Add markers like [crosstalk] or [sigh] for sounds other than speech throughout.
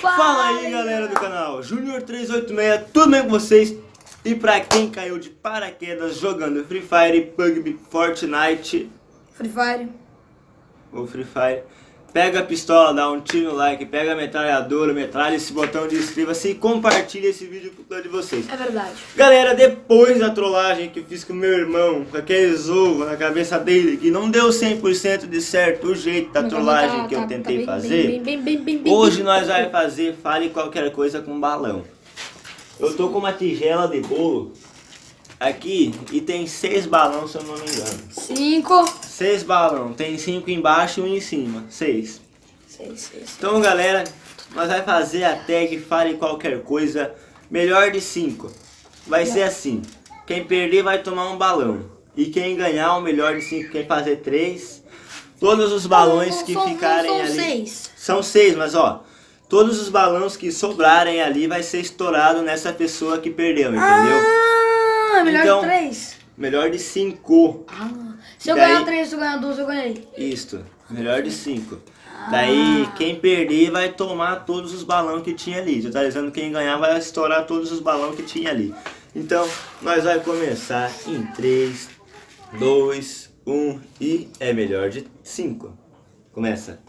Fala aí galera do canal Junior 386, tudo bem com vocês? E pra quem caiu de paraquedas jogando Free Fire, PUBG, Fortnite Free Fire. ou Free Fire Pega a pistola, dá um tiro no like, pega a metralhadora, metralha esse botão de inscreva-se e compartilha esse vídeo com todos vocês É verdade. Galera, depois da trollagem que eu fiz com meu irmão, com aqueles ovos na cabeça dele, que não deu 100% de certo o jeito da Mas trollagem tá- que eu tá- tentei tá bem- fazer bem- bem- Hoje nós vamos fazer fale qualquer coisa com balão. Eu tô com uma tigela de bolo aqui e tem seis balões se eu não me engano. Cinco. Seis balões, tem cinco embaixo e um em cima. Seis. Seis, seis. Então galera, nós vamos fazer a tag fale qualquer coisa melhor de cinco. Vai ser assim, quem perder vai tomar um balão. E quem ganhar o melhor de cinco, quem fazer três, todos os balões que são- ficarem são ali. seis. São seis, mas ó, todos os balões que sobrarem ali vai ser estourado nessa pessoa que perdeu, entendeu? Ah, melhor Então- de três. Melhor de cinco. Ah, se eu Daí- ganhar três, se eu ganhar duas, eu ganhei. Isto, melhor de cinco. Daí quem perder vai tomar todos os balões que tinha ali. Já tá dizendo quem ganhar vai estourar todos os balões que tinha ali. Então, nós vai começar em 3, 2, 1 e é melhor de 5. Começa.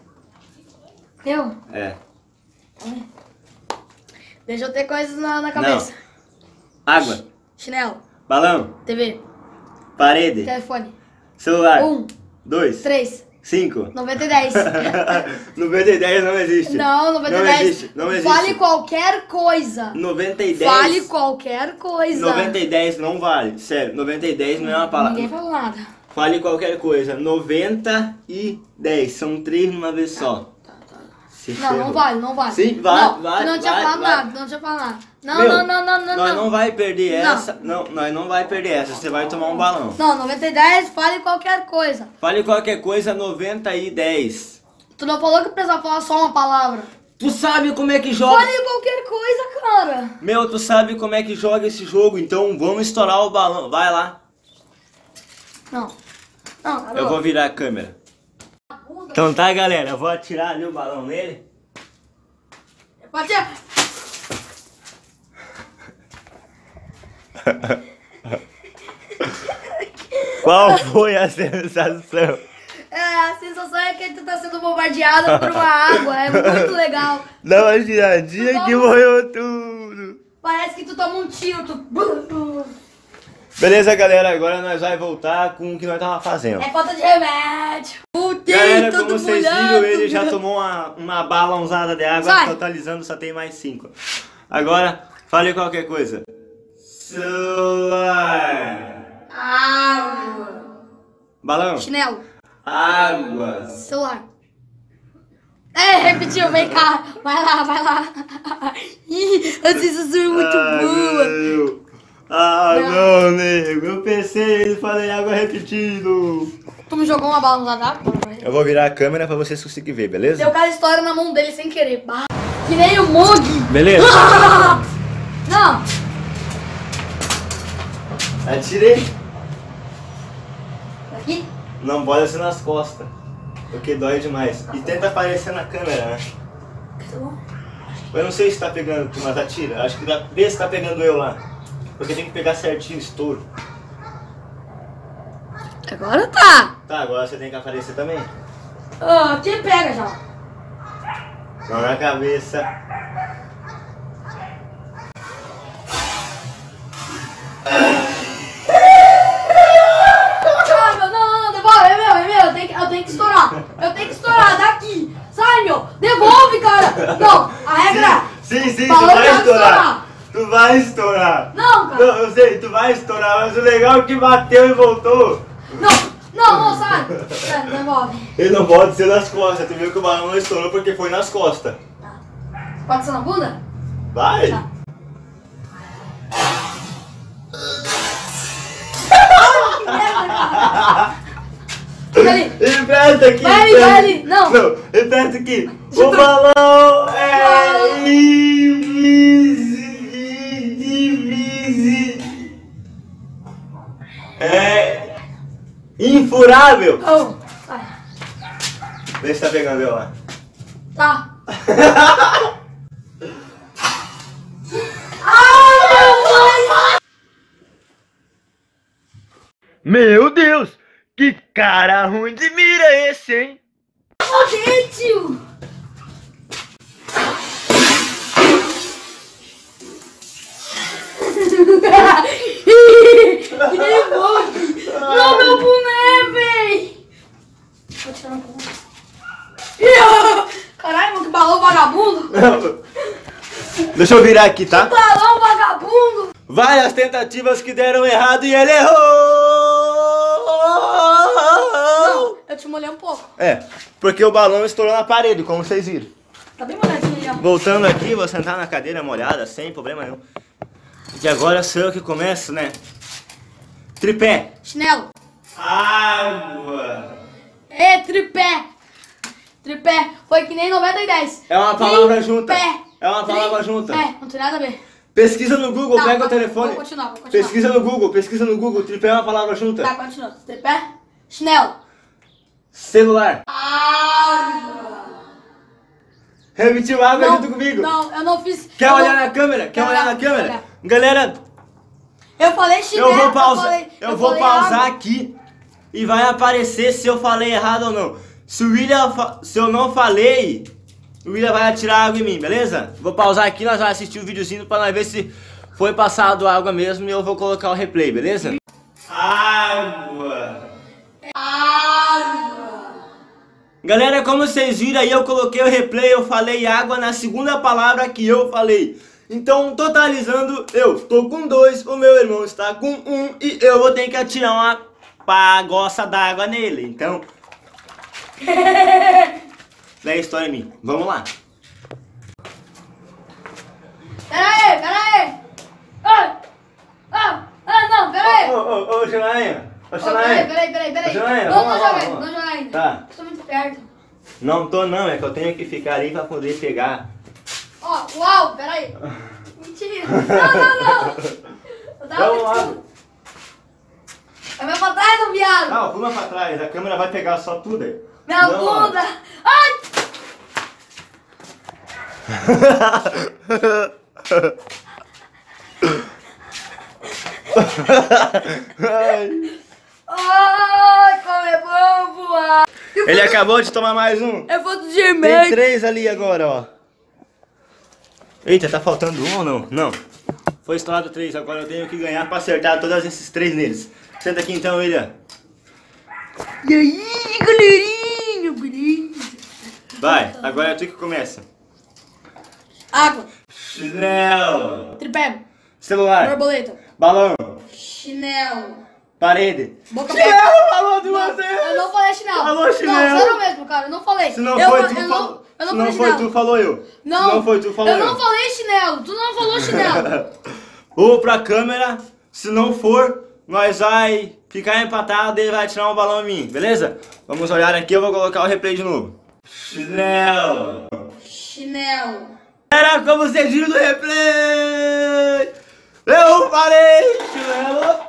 Eu? É. Deixa eu ter coisas na, na cabeça. Água, Chinelo, balão, TV, parede, telefone. celular. Um, 2, três, 5. 90 e 10. 90 [laughs] e 10 não existe. Não, 90 e Não 10. existe, não existe. Fale qualquer coisa. 90 e 10. Fale qualquer coisa. 90 e 10 não vale. Sério, 90 e 10 não é uma palavra. Ninguém falou nada. Fale qualquer coisa. 90 e 10. São três numa vez só. Se Não, ferrou. não vale, não vale. Sim, vale, não, vale, Não tinha vale, falado nada, não tinha falado nada. Não, Meu, não, não, não, não, Nós não. não vai perder Não. essa. Não, nós não vai perder essa. Você vai tomar um balão. Não, 90 e 10, fale qualquer coisa. Fale qualquer coisa 90 e 10. Tu não falou que precisava falar só uma palavra. Tu sabe como é que joga? Fale qualquer coisa, cara. Meu, tu sabe como é que joga esse jogo, então vamos estourar o balão. Vai lá. Não. Não. Eu vou virar a câmera. Então tá, galera, eu vou atirar ali o balão nele. Pode ser. [laughs] Qual foi a sensação? É, a sensação é que tu tá sendo bombardeado por uma água. É muito legal. Dá uma giradinha que morreu tudo. Parece que tu toma um tiro. Tu... Beleza, galera, agora nós vai voltar com o que nós tava fazendo. É falta de remédio. Galera, como vocês molhado. viram, ele já tomou uma, uma balãozada de água, Sai. totalizando só tem mais cinco. Agora, fale qualquer coisa. Celular. Água. Balão. Chinelo. Água. Celular. É, repetiu, vem cá. Vai lá, vai lá. Ih, a sensação é muito Ah, boa. meu. Ah, Não. não, nego. Eu pensei, ele falei água repetindo. Tu me jogou uma bala no d'água? Eu vou virar a câmera pra vocês conseguirem ver, beleza? Deu cada história na mão dele sem querer. Bah. Que nem o Mug. Beleza? [laughs] Não. Atirei. Aqui. Não pode ser nas costas. Porque dói demais. E tenta aparecer na câmera, né? Tá bom. Eu não sei se tá pegando tu, mas atira. Acho que dá, vê se tá pegando eu lá. Porque tem que pegar certinho o estouro. Agora tá. Tá, agora você tem que aparecer também. Ah, aqui pega já. Mão na cabeça. Ah, meu, não, não, devolve, é meu, é meu, eu tenho, que, eu tenho que estourar, eu tenho que estourar daqui, sai, meu, devolve, cara, não, a regra, Sim, sim, sim, Falou tu vai vai estourar. estourar. Tu vai estourar. não, cara, Não, eu sei, tu vai estourar, mas o legal é que bateu e voltou. não, não, não, sai, sai, devolve, Ele não pode ser nas costas. Tu viu que o balão não estourou porque foi nas costas. pode ser na bunda? Vai! Tá. Fica ali, Ele presta aqui! Vai vai não. Não, ele presta aqui! O balão é infurável! Oh. Ah. Vê se tá pegando eu lá. Tá. [laughs] meu Deus! Que cara ruim de mira é esse, hein? Oh, gente! [laughs] Que! Não, meu boné, véi! Vou tirar um pouco. [laughs] Caralho, mano, que balão vagabundo! Deixa eu virar aqui, tá? Balão vagabundo! Várias tentativas que deram errado e ele errou! Não, eu te molhei um pouco. É, porque o balão estourou na parede, como vocês viram. Tá bem molhadinho aí, ó. Voltando aqui, vou sentar na cadeira molhada, sem problema nenhum. E agora sou eu que começo, né? Tripé. Chinelo. Água. É, tripé. Tripé. Foi que nem 90 e 10. É uma palavra junta. Tripé. É uma palavra junta. É, não tem nada a ver. Pesquisa no Google, Tá, pega o vou- telefone. Vou continuar, vou continuar. Pesquisa no Google, pesquisa no Google. Tripé é uma palavra junta. Tá, continua. Tripé. Chinelo. Celular. Água. Repetiu água Não, junto comigo. Não, eu não fiz. Quer olhar não- na câmera? Quer Quero olhar na olhar, câmera? quero olhar. Galera, Eu falei chinelo. eu vou pausar. falei- Eu, vou falei pausar água. aqui e vai aparecer se eu falei errado ou não. Se o William, se eu não falei, o William vai atirar água em mim, beleza? Vou pausar aqui, nós vamos assistir o videozinho pra nós ver se foi passado água mesmo e eu vou colocar o replay, beleza? Água. Água. Galera, como vocês viram aí, eu coloquei o replay, eu falei água na segunda palavra que eu falei. Então, totalizando, eu tô com dois, o meu irmão está com um e eu vou ter que atirar uma pagoça d'água nele. Então, daí a história é minha. Vamos lá. Pera aí, pera aí. Ah, ah, ah, não, pera aí. Ô, ô, ô, Janaína. Ô, Ô, Peraí, peraí, peraí, peraí. Ô, Janaína, vamos não lá, joga vamos ainda, lá. não joga ainda. Tá. Estou muito perto. Não tô não, é que eu tenho que ficar ali pra poder pegar. Ó, uau, peraí. [laughs] Mentira. Não, não, não. Vamos lá. mentindo. Vai mais pra trás, ô viado. Não, pula pra trás, a câmera vai pegar só tudo aí. Minha Não, bunda. Ai. Ai. Ai, como é bom voar. Ele acabou de tomar mais um. Eu vou do Tem Gmail. três ali agora, ó. Eita, tá faltando um ou não? Não. Foi estourado três, agora eu tenho que ganhar pra acertar todos esses três neles. Senta aqui então, William. E aí, galerinha, beleza? Vai, agora é tu que começa. Água, Chinelo. tripé, Celular. borboleta, Balão. chinelo, Parede. boca Chinelo falou duas Eu vezes. não falei chinelo. Falou chinelo. Não, sério mesmo, cara, eu não falei. Se não eu, foi tu, eu falou. não, eu Se não não falei foi chinelo. tu, falou eu. Não, Se não foi tu, falou eu eu. não falei chinelo, tu não falou chinelo. [laughs] Ou pra câmera, se não for, nós vai ficar empatado e ele vai tirar um balão em mim, beleza? Vamos olhar aqui, eu vou colocar o replay de novo. Chinelo. chinelo. Era como vocês viram no replay! Eu falei chinelo!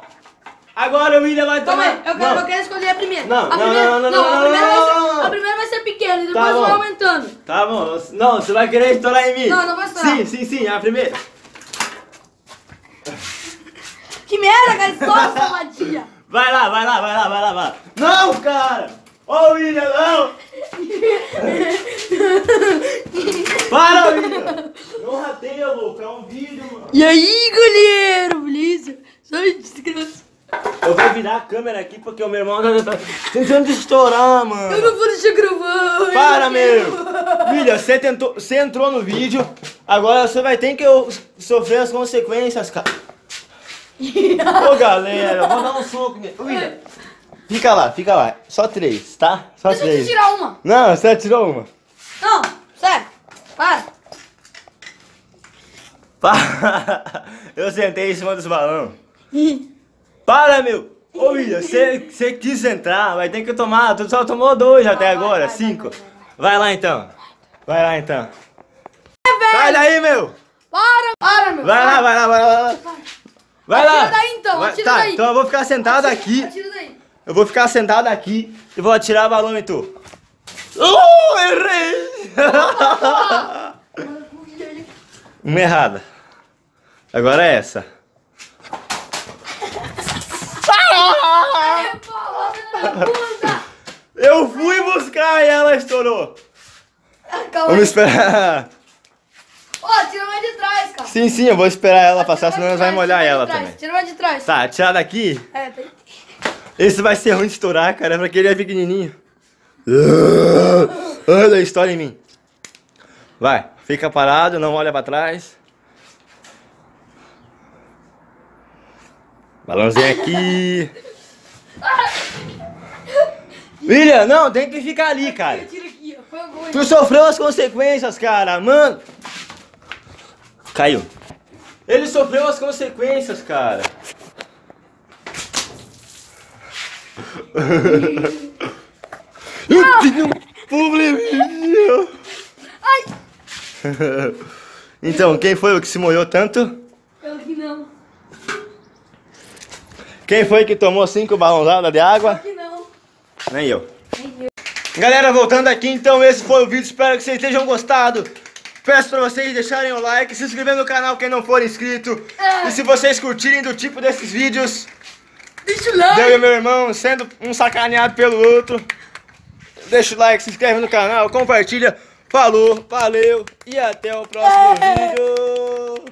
Agora o William vai Calma tomar... aí, eu quero, eu quero escolher a primeira. Não, a não, primeira, não, não, não, a não, primeira não, vai não, ser, não. A primeira vai ser pequena e Tá depois bom. vai aumentando. Tá bom, não, você vai querer estourar em mim. Não, não vou estourar. Sim, sim, sim, a primeira. Que merda, cara, estoura essa vadia. Vai lá, vai lá, vai lá, vai lá, vai lá. Não, cara! Ô, William, não! Para, William! Não rateia, louco, é um vídeo, mano. E aí, galera, beleza? Só desgraça. Eu vou virar a câmera aqui porque o meu irmão tá, tentando estourar, Eu mano. não vou deixar gravar. Para, eu meu! William, você, tentou, você entrou no vídeo, agora você vai ter que eu- sofrer as consequências, cara. [laughs] Ô, galera, vou dar um soco. William, fica lá, fica lá. Só três, tá? Só Deixa eu te três. tirar uma. Não, você tirou uma. Não, sério. Para. Para! [laughs] Eu sentei em cima dos balões. [laughs] Para, meu! Ô, William, você quis entrar, vai ter que tomar. Tu só tomou dois até agora, vai, cinco. vai, lá então. Vai lá então. Sai daí, meu! Para, para, meu. Vai lá, vai lá, vai lá, vai lá. Vai Atira lá! daí, então, Vai- tá, daí. então eu vou ficar sentado aqui. Atira daí. Eu vou ficar sentado aqui e vou atirar balão em tu. Uh, errei! [laughs] Uma errada. Agora é essa. [laughs] Eu fui buscar e ela estourou. Calma Vamos aí. esperar. Ó, tira mais de trás, cara. Sim, sim, eu vou esperar ela passar, senão nós vai molhar ela trás, também. Tira mais de trás. Tá, tirar daqui. É. [laughs] Esse vai ser ruim de estourar, cara, porque ele é pequenininho. Olha a história em mim. Vai, fica parado, não olha pra trás. Balãozinho aqui. [laughs] William, não, tem que ficar ali, cara. Tu sofreu as consequências, cara, mano. Caiu. Ele sofreu as consequências, cara. [laughs] Eu tenho um probleminha. Ai! Então, quem foi o que se molhou tanto? Eu que não. Quem foi que tomou cinco balãozadas de água? Eu que não. Nem eu. Nem eu. Galera, voltando aqui, então esse foi o vídeo, espero que vocês tenham gostado. Peço pra vocês deixarem o like, se inscrever no canal quem não for inscrito. É. E se vocês curtirem do tipo desses vídeos, Deixa o eu e like. meu irmão sendo um sacaneado pelo outro, deixa o like, se inscreve no canal, compartilha. Falou, valeu e até o próximo É. vídeo.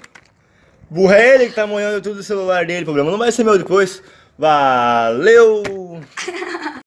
Burra é ele que tá molhando tudo o celular dele, o problema não vai ser meu depois. Valeu! [laughs]